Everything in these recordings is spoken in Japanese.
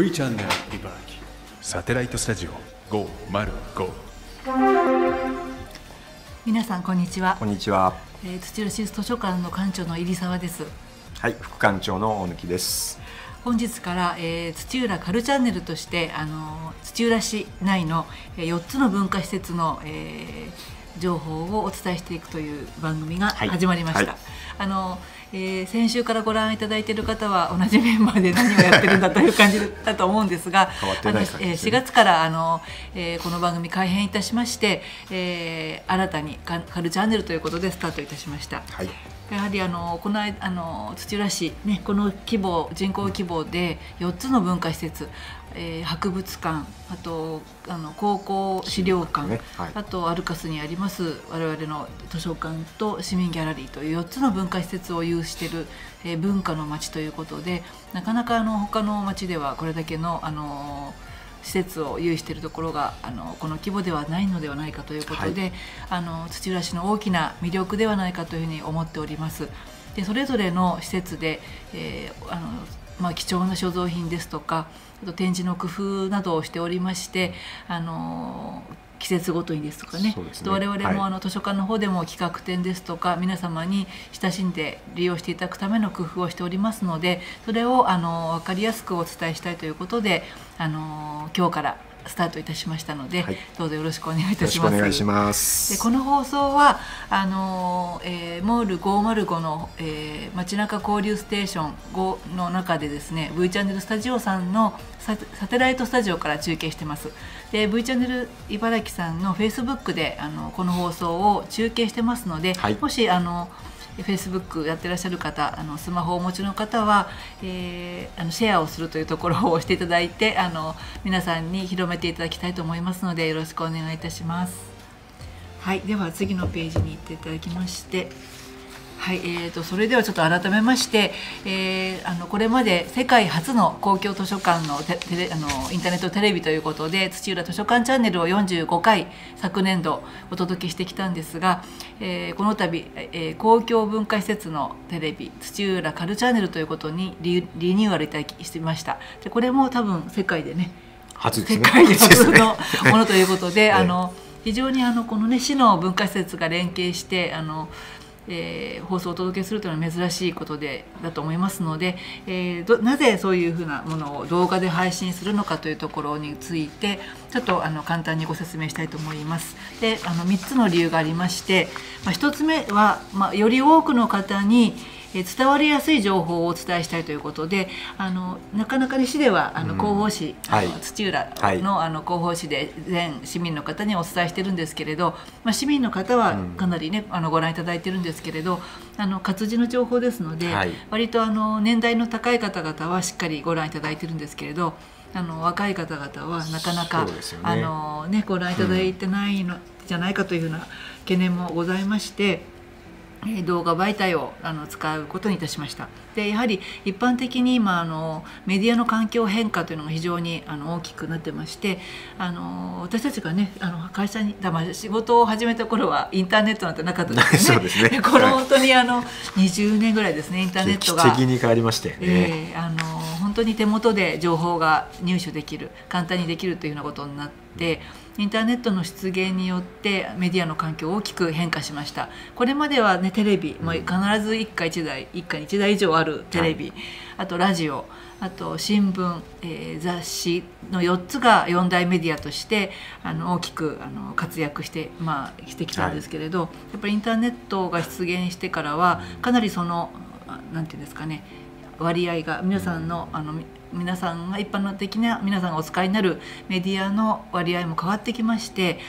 V チャンネル茨城サテライトスタジオ505皆さんこんにちは。こんにちは。えー土浦市立図書館の館長の入沢です。はい、副館長の大貫です。本日から、えー土浦カルチャンネルとしてあのー土浦市内の、え4つの文化施設の、えー情報をお伝えしていくという番組がはい。始まりました、はい。あのえー先週からご覧いただいている方は同じメンバーで何をやってるんだという感じだと思うんですが変わってない感じですねあのえー4月からあの、えーこの番組改編いたしまして、えー新たにカカルチャンネルということでスタートいたしました。はい。やはりあのこの間あの土浦市、ね、この規模人口規模で4つの文化施設、えー博物館あとあの高校資料館、ねはい。あとアルカスにあります我々の図書館と市民ギャラリーという4つの文化施設を有している、えー文化の街ということでなかなかあの他の町ではこれだけのあの施設を有しているところがあのこの規模ではないのではないかということで、はいあの土浦市の大きな魅力ではないかというふうに思っております。でそれぞれの施設で、えーあのまあ、貴重な所蔵品ですとかあと展示の工夫などをしておりましてあの季節ごとにですとかね。ね。と我々もはい。あの図書館の方でも企画展ですとか皆様に親しんで利用していただくための工夫をしておりますのでそれをあの分かりやすくお伝えしたいということであの今日からスタートいたしましたので、はいどうぞよろしくお願いいたします。くお願いします。でこの放送はあの、えーモール505の、えー街中交流ステーション5の中でですね V チャンネルスタジオさんのサテサテライトスタジオから中継してますで V チャンネル茨城さんのフェイスブックであのこの放送を中継してますので、はいもしあの Facebook やってらっしゃる方あのスマホをお持ちの方は、えーあのシェアをするというところを押していただいてあの皆さんに広めていただきたいと思いますのでよろしくお願いいたします。はい、では次のページに行っていただきまして。はい、えー、とそれではちょっと改めまして、えーあのこれまで世界初の公共図書館のテテレあのインターネットテレビということで土浦図書館チャンネルを45回昨年度お届けしてきたんですが、えーこの度、えー公共文化施設のテレビ土浦カルチャンネルということにリリニューアルいただきしてみました。でこれも多分世界でね世初ですね。界で初の ものということで、え。あの非常にあのこのね市の文化施設が連携してあの、えー放送をお届けするというのは珍しいことでだと思いますので、えーどなぜそういうふうなものを動画で配信するのかというところについてちょっとあの簡単にご説明したいと思います。であの3つの理由がありまして、まあ、1つ目は、まあ、より多くの方にえー伝わりやすい情報をお伝えしたいということであのなかなかね市ではあのうん。広報誌、あのはい。土浦はい。の,、あの広報誌で全市民の方にお伝えしてるんですけれど、まあ、市民の方はうん。かなりね、あのご覧いただいてるんですけれどあの活字の情報ですので、はい。割とあの年代の高い方々はしっかりご覧いただいてるんですけれどあの若い方々はなかなか、ね。あのね、ご覧いただいてないのじゃないかというふうな懸念もございまして。えー動画媒体をあの使うことにいたしました。でやはり一般的に今あのメディアの環境変化というのが非常にあの大きくなってましてあの私たちがねあの会社にだまあ仕事を始めた頃はインターネットなんてなかったですよね。そうですね。このはい本当にあの20年ぐらいですねインターネットが。劇的に変わりましたよね。えーあの本当に手元で情報が入手できる簡単にできるというようなことになってインターネットの出現によってメディアの環境大きく変化しました。これまではねテレビ、もう必ず一家一台一家に一台以上あるテレビ、あとラジオ。あと新聞、えー雑誌の4つが4大メディアとしてあの大きくあの活躍して,、まあ、してきたんですけれど、やっぱりインターネットが出現してからはかなりそのあなんていうんですかね割合が皆さんのあのみ皆さんが一般の的な皆さんがお使いになるメディアの割合も変わってきまして、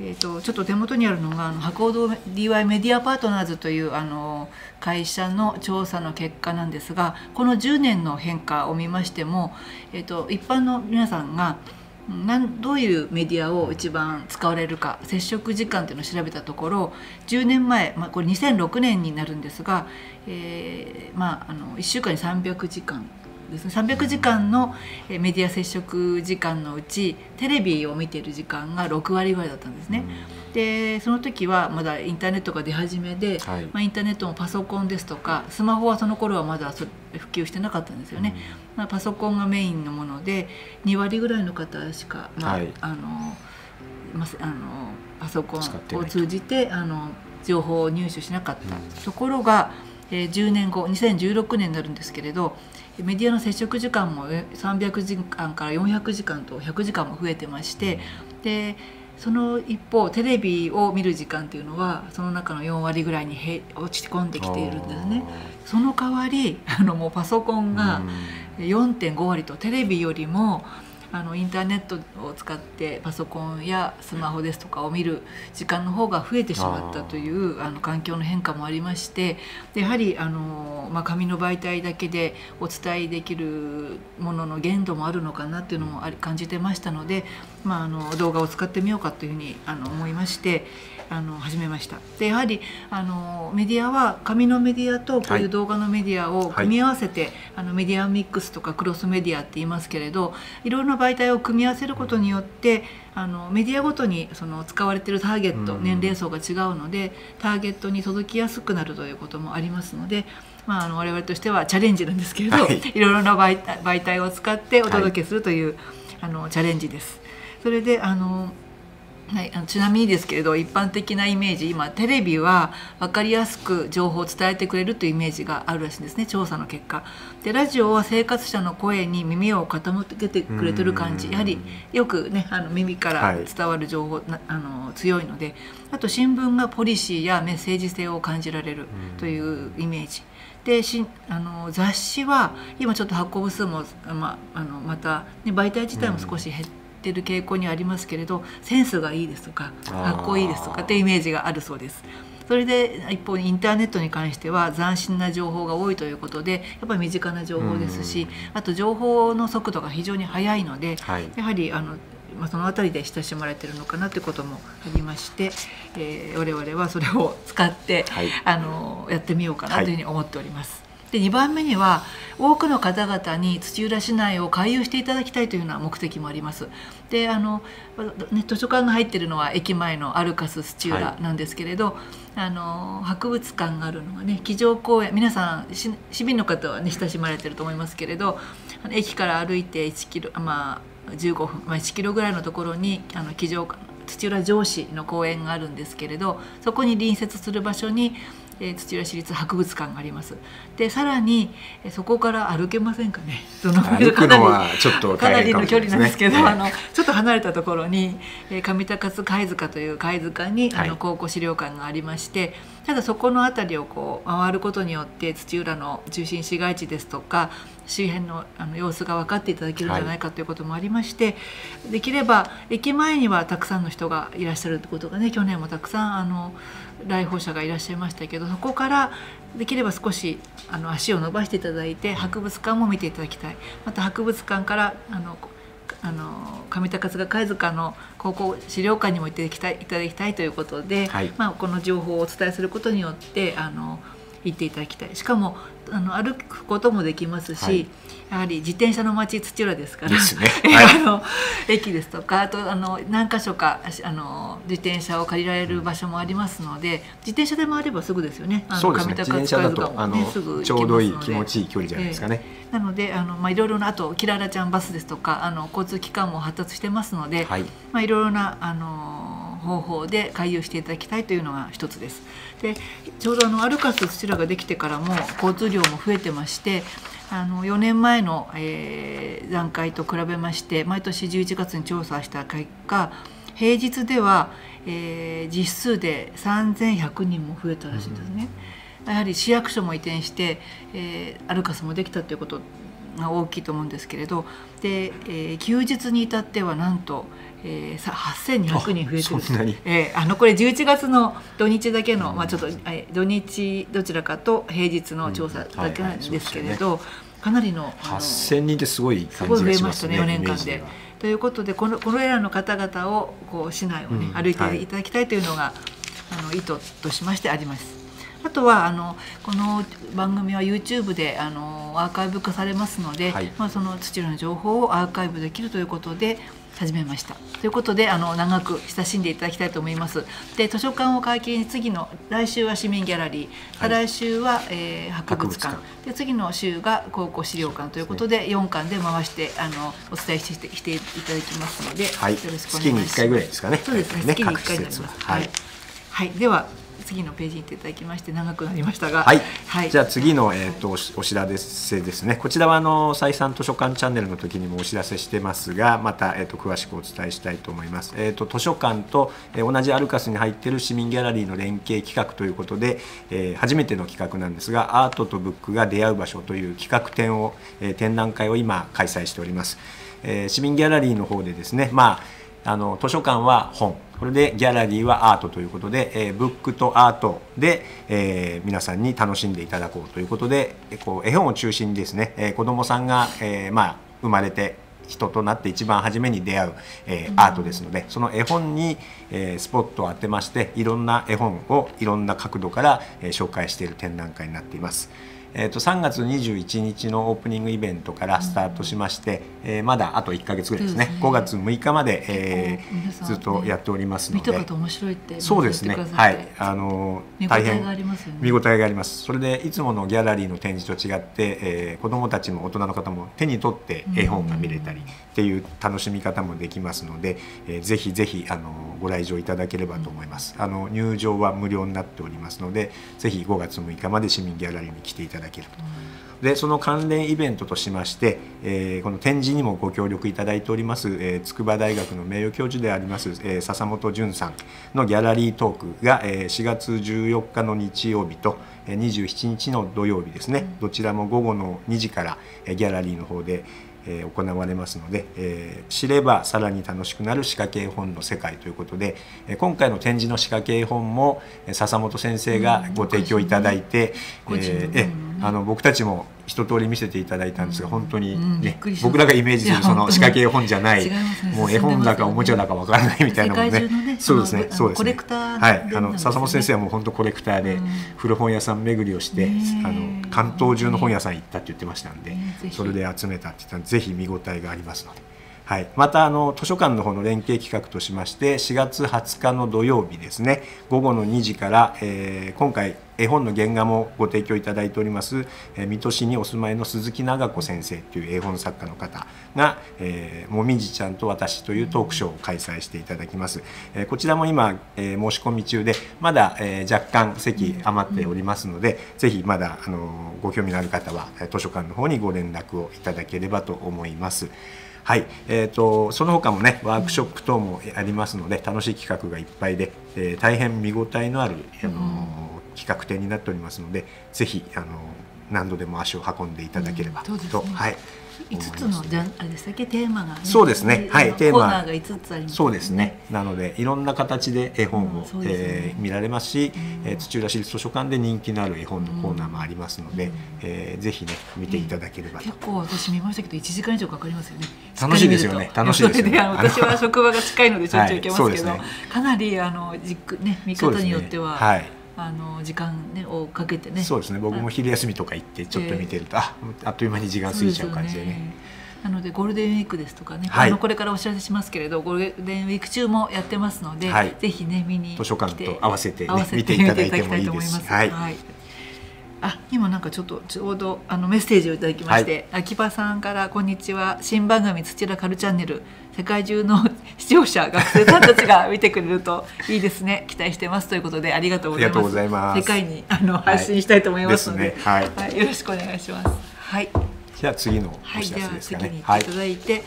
えー、とちょっと手元にあるのがあの博報堂 DY メディアパートナーズというあの会社の調査の結果なんですがこの10年の変化を見ましても、えー、と一般の皆さんがうんなんどういうメディアを一番使われるか接触時間というのを調べたところ10年前、まあ、これ2006年になるんですが、えーまあ、あの1週間に300時間ですね。300時間のえーメディア接触時間のうちテレビを見ている時間が6割ぐらいだったんですね。でその時はまだインターネットが出始めで、はい。まあ、インターネットもパソコンですとかスマホはその頃はまだそ普及してなかったんですよね。まあ、パソコンがメインのもので2割ぐらいの方しか、まあはい。あのまあ、あのパソコンを通じてあの情報を入手しなかった、うん。ところが、えー10年後2016年になるんですけれどメディアの接触時間もえ300時間から400時間と100時間も増えてましてでその一方テレビを見る時間というのはその中の4割ぐらいにへ落ち込んできているんですね。その代わりあのもうパソコンが4.5割とテレビよりもあのインターネットを使ってパソコンやスマホですとかを見る時間の方が増えてしまったというあの環境の変化もありましてでやはりあの、まあ、紙の媒体だけでお伝えできるものの限度もあるのかなっていうのもあり感じてましたので、まあ、あの動画を使ってみようかというふうにあの思いましてあの始めました。でやはりあのメディアは紙のメディアとこういう動画のメディアを組み合わせて、あのメディアミックスとかクロスメディアって言いますけれどいろいろな媒体を組み合わせることによってあのメディアごとにその使われているターゲット、うん。年齢層が違うのでターゲットに届きやすくなるということもありますので、まあ、あの我々としてはチャレンジなんですけれど、はい。い、ろいろな媒体媒体を使ってお届けするという、あのチャレンジです。それであのはい、あのちなみにですけれど一般的なイメージ今テレビは分かりやすく情報を伝えてくれるというイメージがあるらしいんですね調査の結果。でラジオは生活者の声に耳を傾けてくれてる感じ。うん。やはりよくねあの耳からはい。伝わる情報、なあの強いので。あと新聞がポリシーやメッセージ性を感じられるというイメージ。でしあの雑誌は今ちょっと発行部数も、まあ、あのまた、ね、媒体自体も少し減ってる傾向にありますけれどセンスがいいですとかかっこいいですとかってイメージがあるそうです。それで一方インターネットに関しては斬新な情報が多いということでやっぱり身近な情報ですしあと情報の速度が非常に速いのではいやはりあの、まあ、その辺りで親しまれてるのかなということもありまして、えー我々はそれを使って、はいあのやってみようかなというふうに思っております。で2番目には多くの方々に土浦市内を回遊していただきたいというような目的もあります。であの、ね、図書館が入っているのは駅前のアルカス土浦なんですけれど、あの博物館があるのがね机上公園皆さんし市民の方はね親しまれてると思いますけれど駅から歩いて1キロまあ15分、まあ、1キロぐらいのところにあの机上土浦城址の公園があるんですけれどそこに隣接する場所に、えー土浦市立博物館があります。でさらにえーそこから歩けませんかね？そ の歩くのはちょっとかなりの距離なんですけど、ええ。あのちょっと離れたところに、えー上高津貝塚という貝塚にあはい。の考古資料館がありまして、ただそこの辺りをこう回ることによって土浦の中心市街地ですとか周辺のあの様子が分かっていただけるんじゃないかということもありまして、できれば駅前にはたくさんの人がいらっしゃるってことがね去年もたくさんあの来訪者がいらっしゃいましたけどそこからできれば少しあの足を伸ばしていただいて博物館も見ていただきたい。また博物館からあのあの上高津賀貝塚の高校資料館にも行っていただきたいということで、はい。まあ、この情報をお伝えすることによってあの行っていただきたい。しかもあの歩くこともできますし、はい。やはり自転車の街土浦ですから。ね。え はい。あの駅ですとかあとあの何箇所かあの自転車を借りられる場所もありますので自転車で回ればすぐですよね。あのそうですね。上高塚とあのもねすぐちょうどいい気持ちいい距離じゃないですかね、なのであの、まあ、いろいろなあとキララちゃんバスですとかあの交通機関も発達してますので、はい。まあ、いろいろなあの方法で回遊していただきたいというのが一つです。でちょうどあのアルカス土浦ができてからも交通量も増えてましてあの4年前の、えー段階と比べまして毎年11月に調査した結果平日では、えー実数で3100人も増えたらしいんですね。やはり市役所も移転して、えーアルカスもできたということが大きいと思うんですけれどで、えー休日に至ってはなんと、えーさ8200人増えてるえーあのこれ11月の土日だけの、まあ、ちょっと、えー土日どちらかと平日の調査だけなんですけれど、かなりのあの8000人ってすごい感すごい増じがしますね。えましたね4年間で。ということでこのこれらの方々をこう市内をね、うん歩いはい。ていただきたいというのが、あの意図としましてあります。あとはあのこの番組は YouTube であのアーカイブ化されますので、はい。まあ、その土浦の情報をアーカイブできるということで始めました。ということであの長く親しんでいただきたいと思います。で図書館を会計に次の来週は市民ギャラリー。再来週は、えー博物館。博物で次の週が高校資料館。ということで4巻で回してあのお伝えしてしていただきますので、はい。よろしくお願いします。月に一回ぐらいですかね。そうですね。ね月に1回になります。は。はい、はい、では次のページに行っていただきまして長くなりましたがはい、はい、じゃあ次の、えー、とお知らせですね。こちらはあの再三図書館チャンネルの時にもお知らせしてますがまた、えー、と詳しくお伝えしたいと思います、えー、と図書館と、えー同じアルカスに入っている市民ギャラリーの連携企画ということで、えー初めての企画なんですがアートとブックが出会う場所という企画展を、えー展覧会を今開催しております、えー市民ギャラリーの方でですねまああの図書館は本これでギャラリーはアートということで、えーブックとアートで、えー皆さんに楽しんでいただこうということでえーこう絵本を中心にですね、えー子どもさんが、えーまあ、生まれて人となって一番初めに出会う、えーアートですのでその絵本に、えースポットを当てましていろんな絵本をいろんな角度から、えー紹介している展覧会になっています。えー、と3月21日のオープニングイベントからスタートしまして、えーまだあと1か月ぐらいですね。そうですね。5月6日まで、えーずっとやっておりますので。見た方面白いってそうですね。はい。あの見応え大変がありますよね。見応えがあります。それでいつものギャラリーの展示と違って、えー子どもたちも大人の方も手に取って絵本が見れたりっていう楽しみ方もできますので、えーぜひぜひあのご来場いただければと思います。あの入場は無料になっておりますのでぜひ5月6日まで市民ギャラリーに来ていたただけると。でその関連イベントとしまして、えーこの展示にもご協力いただいております、えー筑波大学の名誉教授であります、えー笹本淳さんのギャラリートークが、えー4月14日の日曜日とえ27日の土曜日ですね、どちらも午後の2時から、えーギャラリーの方で、えー行われますので、えー知ればさらに楽しくなる仕掛け絵本の世界ということで、えー今回の展示の仕掛け絵本もえー笹本先生がご提供いただいて、ご自分のえーあの僕たちも一通り見せていただいたんですが、本当に、ねくりしました僕らがイメージするその仕掛け絵本じゃないね。もう絵本だかおもちゃだかわからないみたいなもんね。そうですね。そうですね。はい。あの笹本先生はもう本当コレクターで、うん。古本屋さん巡りをして、あの関東中の本屋さん行ったって言ってましたんで、それで集めたって言ったらぜひ見応えがありますので。はい、またあの図書館の方の連携企画としまして4月20日の土曜日ですね。午後の2時から、えー今回絵本の原画もご提供いただいております、えー水戸市にお住まいの鈴木長子先生という絵本作家の方が、えーもみじちゃんと私というトークショーを開催していただきます、えーこちらも今、えー申し込み中でまだ、えー若干席余っておりますので、ぜひまだあのご興味のある方は図書館の方にご連絡をいただければと思います。はい、えー、とその他もねワークショップ等もありますので楽しい企画がいっぱいで、えー大変見応えのある、あの企画展になっておりますのでぜひ、あの何度でも足を運んでいただければと、ね。はい、5つのじゃんあれでしたっけ？テーマが。ねそうですね。はいテーマ。コーナーが5つありますそうですね。なのでいろんな形で絵本を、うね。えー見られますし、うん。えー土浦市立図書館で人気のある絵本のコーナーもありますので、うん。えーぜひね見ていただければと。結構私見ましたけど1時間以上かかりますよね。楽しいですよね。楽しいですよね。私は職場が近いのでしょっちゅう行けますけど、はいね。かなりあのじっくね見方によっては、はい。あの時間、ね、をかけてね。そうですね。僕も昼休みとか行ってちょっと見てると、ああっという間に時間過ぎちゃう感じでね。なのでゴールデンウィークですとかね、はい。あのこれからお知らせしますけれどゴールデンウィーク中もやってますので、はい。ぜひね見に図書館と合わせてね見ていただいてもいいです。見てただきたと思ます。はいあ今なんかちょっとちょうどあのメッセージをいただきまして、秋葉さんからこんにちは。新番組土浦カルチャンネル世界中の 視聴者学生さんたちが見てくれるといいですね。期待してますということでありがとうございます。世界にあの発信したいと思いますので,、ですね。はい。よろしくお願いします。はい。じゃあ次のはい、お知らせですかね。次に行っていただいて、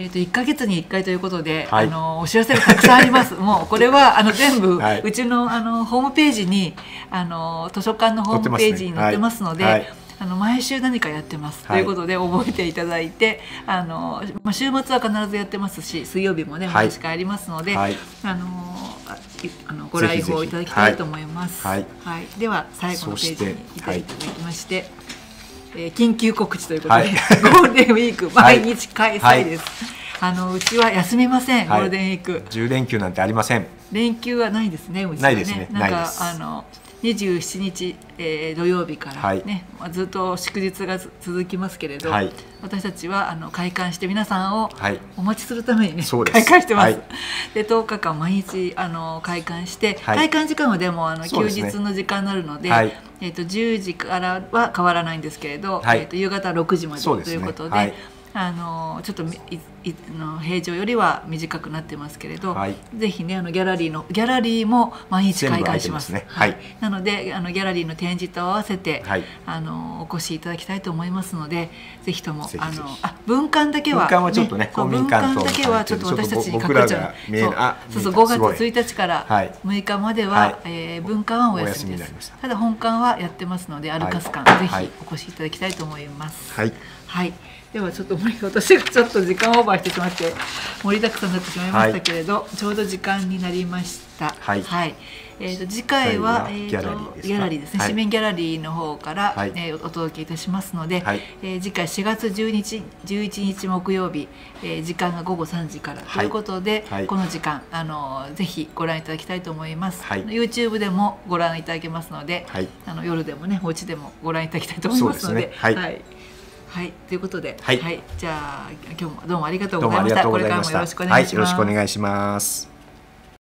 えー、と1か月に1回ということで、はい。あのお知らせがたくさんあります。もうこれはあの全部、はい。うちのあのホームページにあの図書館のホームページに載ってますので。あの毎週何かやってます、はい。ということで覚えていただいてあの、まあ、週末は必ずやってますし水曜日もねはい。毎日ありますので、はい。あのあのご来訪いただきたいと思います。はい。では最後のページにいただきまして、えー緊急告知ということで、はい。ゴールデンウィーク毎日開催です。あのうちは休みません、はい。ゴールデンウィーク。10連休なんてありません。連休はないですねうちはね。ないですね。なんかあの27日、えー土曜日からはい。ね、まあずっと祝日がつ続きますけれど、はい。私たちはあの開館して皆さんをはい。お待ちするためにね、そうです。開館してます。はい。で10日間毎日あの開館して、はい。開館時間はでもあの休日の時間になるので、はい。えっ、と10時からは変わらないんですけれど、はい。えっ、と夕方6時までということで。はいあのちょっとの平常よりは短くなってますけれど、はい。ぜひねあのギャラリーのギャラリーも毎日開館します。全部空い。はい。なのであのギャラリーの展示と合わせて、はい。あのお越しいただきたいと思いますのでぜひともあのあ文館だけは文館はちょっとねそう公民館と文館だけはちょっと私たちに隠ちょっと僕られちゃう。が見えないあそうそう5見えた。すごい。月1日からはい。6日までは、はい。えー文館はお休みです。た。ただ本館はやってますのでアルカス館、ぜはい。ひお越しいただきたいと思います。はい。はい、ではちょっと森私がちょっと時間オーバーしてしまって盛りだくさんになってしまいましたけれど、ちょうど時間になりました。はい。えー、と次回は、えー、次回はとギャラリーですね、はい。紙面ギャラリーの方から、はい。えーお届けいたしますので、はい。えー次回4月12日11日木曜日、えー時間が午後3時から。ということで、はい。この時間あのぜひご覧いただきたいと思います、はい。YouTube でもご覧いただけますので、はい。あの夜でもねお家でもご覧いただきたいと思いますのでですね。はいはいはい、ということで、はいじゃあ今日もどうもありがとうどうもありがございました。とうございましたこれからもよろしくお願いします。はいよろしくお願いします